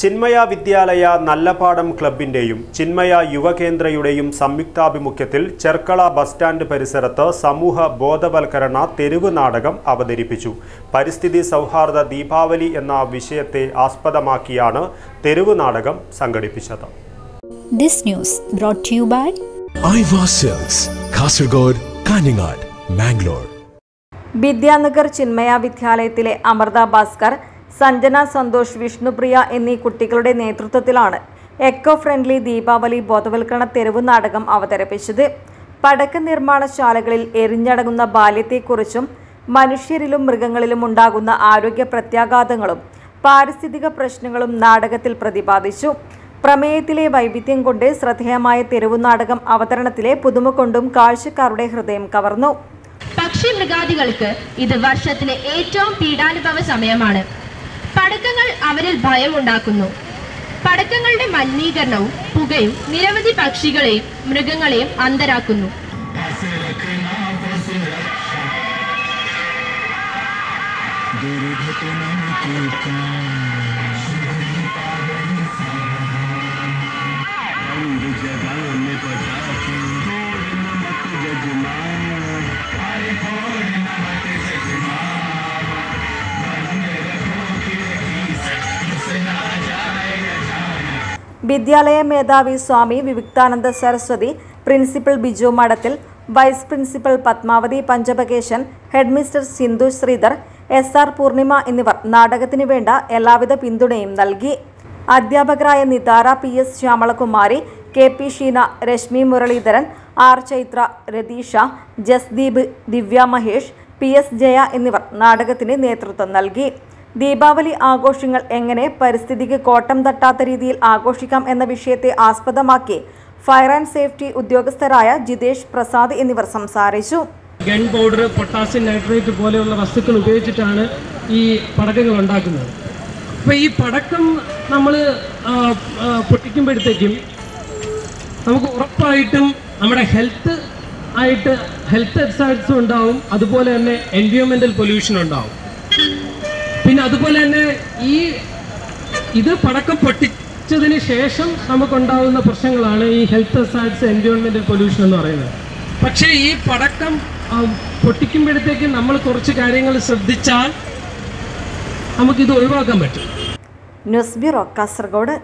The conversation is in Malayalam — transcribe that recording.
ചിന്മയ വിദ്യാലയ നല്ലപാടം ക്ലബിന്റെയും ചിന്മയ യുവകേന്ദ്രയുടെയും സംയുക്താഭിമുഖ്യത്തിൽ ചെർക്കള ബസ് സ്റ്റാൻഡ് പരിസരത്ത് സമൂഹ ബോധവൽക്കരണ തെരുവ് നാടകം അവതരിപ്പിച്ചു. പരിസ്ഥിതി സൗഹാർദ്ദ ദീപാവലി എന്ന വിഷയത്തെ ആസ്പദമാക്കിയാണ് തെരുവ് നാടകം സംഘടിപ്പിച്ചത്. This news brought to you by Aiwa sales Kasaragod Kanhangad Mangalore Vidyanagar Chinmaya വിദ്യാലയത്തിലെ അമൃത ഭാസ്കർ സഞ്ജന സന്തോഷ് വിഷ്ണുപ്രിയ എന്നീ കുട്ടികളുടെ നേതൃത്വത്തിലാണ് എക്കോ ഫ്രണ്ട്ലി ദീപാവലി ബോധവൽക്കരണ തെരുവ് നാടകം അവതരിപ്പിച്ചത്. പടക്ക നിർമ്മാണശാലകളിൽ എരിഞ്ഞടങ്ങുന്ന ബാല്യത്തെക്കുറിച്ചും മനുഷ്യരിലും മൃഗങ്ങളിലും ഉണ്ടാകുന്ന ആരോഗ്യ പ്രത്യാഘാതങ്ങളും പാരിസ്ഥിതിക പ്രശ്നങ്ങളും നാടകത്തിൽ പ്രതിപാദിച്ചു. പ്രമേയത്തിലെ വൈവിധ്യം കൊണ്ട് ശ്രദ്ധേയമായ തെരുവു നാടകം അവതരണത്തിലെ പുതുമ കൊണ്ടും കാഴ്ചക്കാരുടെ ഹൃദയം കവർന്നു. പക്ഷി മൃഗാദികൾക്ക് ഇത് വർഷത്തിലെ ഏറ്റവും പീഡാനുഭവ സമയമാണ്. പടക്കങ്ങൾ അവരിൽ ഭയമുണ്ടാക്കുന്നു. പടക്കങ്ങളുടെ മലിനീകരണവും പുകയും നിരവധി പക്ഷികളെയും മൃഗങ്ങളെയും അന്തരാക്കുന്നു. വിദ്യാലയ മേധാവി Swami Viviktananda Saraswati principal Biju Madathil vice principal Padmavathi Panchapakesan headmistress Sindhu Sreedhar S R Poornima എന്നിവർ നാടകത്തിനു വേണ്ട എല്ലാവിധ പിന്തുണയും നൽകി. അധ്യാപകരായ Nithara P S Shyamalakumari K P Sheena Reshmi Muraleedharan R Chaitra Ratheesha Jasdeep Divya Mahesh P S Jaya എന്നിവർ നാടകത്തിന് നേതൃത്വം നൽകി. ദീപാവലി ആഘോഷങ്ങൾ എങ്ങനെ പരിസ്ഥിതിക്ക് കോട്ടം തട്ടാത്ത രീതിയിൽ ആഘോഷിക്കാം എന്ന വിഷയത്തെ ആസ്പദമാക്കി ഫയർ ആൻഡ് സേഫ്റ്റി ഉദ്യോഗസ്ഥരായ ജിതേഷ് പ്രസാദ് എന്നിവർ സംസാരിച്ചു. ഗൺ പൗഡർ പൊട്ടാസ്യം നൈട്രേറ്റ് പോലെയുള്ള വസ്തുക്കൾ ഉപയോഗിച്ചിട്ടാണ് ഈ പടക്കങ്ങൾ ഉണ്ടാക്കുന്നത്. അപ്പോൾ ഈ പടക്കം നമ്മൾ പൊട്ടിക്കുമ്പോഴത്തേക്കും നമുക്ക് ഉറപ്പായിട്ടും നമ്മുടെ ഹെൽത്ത് ആയിട്ട് ഹെൽത്ത് എക്സൈസും ഉണ്ടാവും അതുപോലെ തന്നെ എൻവയോൺമെന്റൽ പൊല്യൂഷൻ ഉണ്ടാവും. പിന്നെ അതുപോലെ തന്നെ ഈ ഇത് പടക്കം പൊട്ടിച്ചതിന് ശേഷം നമുക്കുണ്ടാവുന്ന പ്രശ്നങ്ങളാണ് ഈ ഹെൽത്ത് സാറ്റ്സ് എൻവയോൺമെന്റൽ പൊല്യൂഷൻ എന്ന് പറയുന്നത്. പക്ഷേ ഈ പടക്കം പൊട്ടിക്കുമ്പോഴത്തേക്ക് നമ്മൾ കുറച്ച് കാര്യങ്ങൾ ശ്രദ്ധിച്ചാൽ നമുക്കിത് ഒഴിവാക്കാൻ പറ്റും. News bureau Kasaragod.